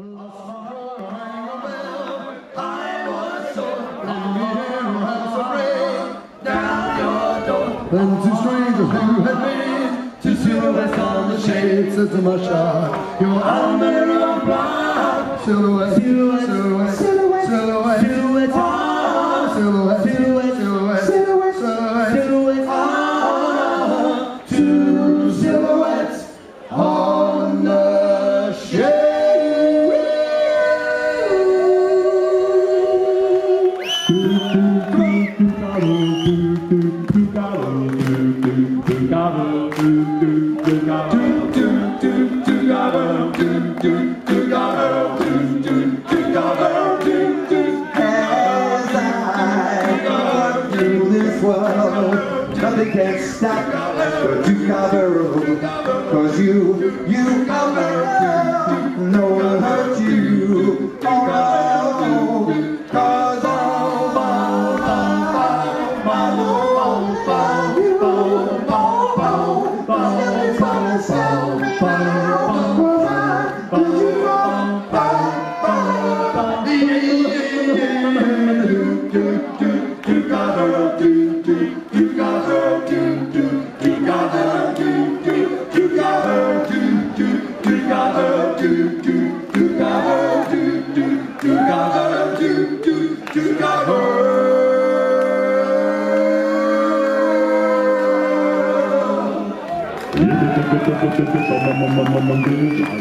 And two strangers who had been To silhouettes on the shades Says the my You're armor of blood Silhouette. Nothing can stop you cover, cause you, you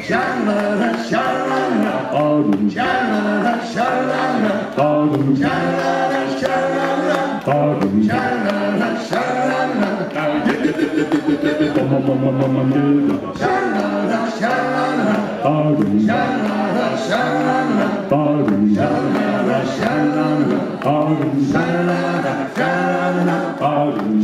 Şarlara şarlara Ağrım Şarlara şarlara Ağrım Şarlara şarlara Ağrım Şarlara şarlara Şarlara şarlara Ağrım Şarlara şarlara Ağrım Şarlara şarlara Ağrım Şarlara şarlara Ağrım